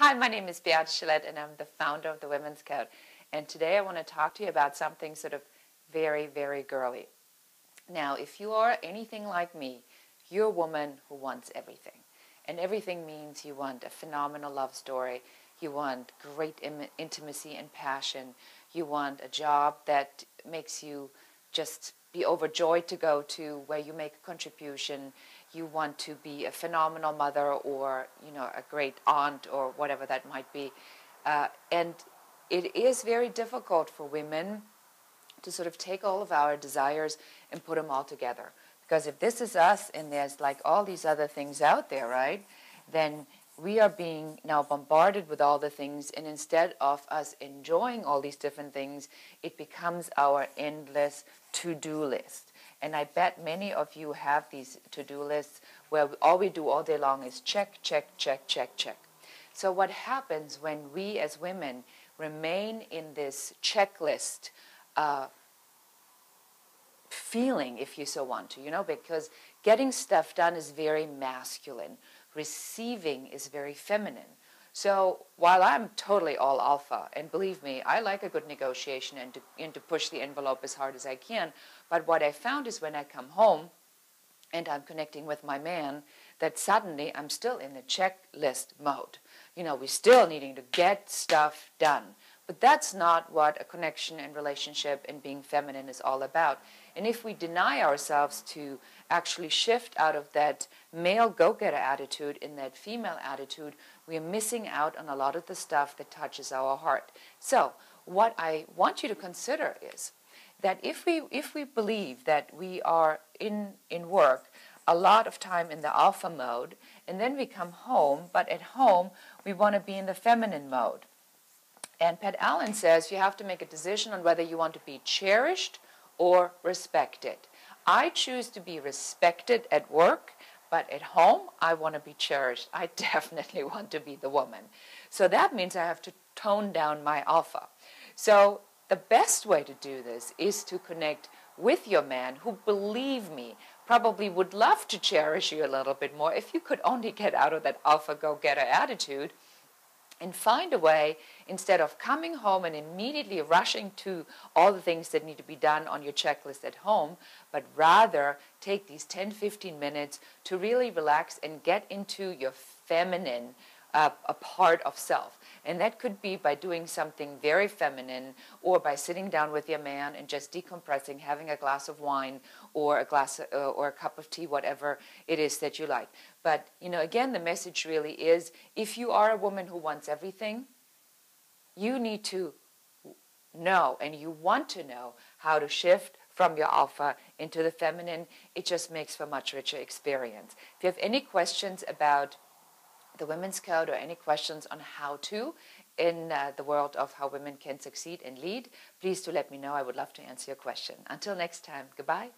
Hi, my name is Beate Chelette, and I'm the founder of the Women's Code. And today I want to talk to you about something sort of very, very girly. Now, if you are anything like me, you're a woman who wants everything. And everything means you want a phenomenal love story, you want great Im- intimacy and passion, you want a job that makes you just be overjoyed to go to, where you make a contribution, you want to be a phenomenal mother or you know a great aunt or whatever that might be. Uh, and it is very difficult for women to sort of take all of our desires and put them all together. Because if this is us and there's like all these other things out there right then we are being now bombarded with all the things and instead of us enjoying all these different things it becomes our endless to-do list and I bet many of you have these to do lists where all we do all day long is check, check, check, check, check. So, what happens when we as women remain in this checklist uh, feeling, if you so want to, you know, because getting stuff done is very masculine, receiving is very feminine. So while I'm totally all alpha, and believe me, I like a good negotiation and to, and to push the envelope as hard as I can, but what I found is when I come home and I'm connecting with my man, that suddenly I'm still in the checklist mode. You know, we're still needing to get stuff done. But that's not what a connection and relationship and being feminine is all about. And if we deny ourselves to actually shift out of that male go getter attitude in that female attitude, we are missing out on a lot of the stuff that touches our heart. So, what I want you to consider is that if we, if we believe that we are in, in work, a lot of time in the alpha mode, and then we come home, but at home we want to be in the feminine mode. And Pat Allen says you have to make a decision on whether you want to be cherished or respected. I choose to be respected at work, but at home I want to be cherished. I definitely want to be the woman. So that means I have to tone down my alpha. So the best way to do this is to connect with your man who, believe me, probably would love to cherish you a little bit more if you could only get out of that alpha go getter attitude and find a way instead of coming home and immediately rushing to all the things that need to be done on your checklist at home, but rather take these 10 15 minutes to really relax and get into your feminine uh, a part of self. And that could be by doing something very feminine or by sitting down with your man and just decompressing, having a glass of wine or a glass uh, or a cup of tea, whatever it is that you like. But, you know, again, the message really is if you are a woman who wants everything, you need to know and you want to know how to shift from your alpha into the feminine. It just makes for much richer experience. If you have any questions about the Women's Code or any questions on how to in uh, the world of how women can succeed and lead, please do let me know. I would love to answer your question. Until next time, goodbye.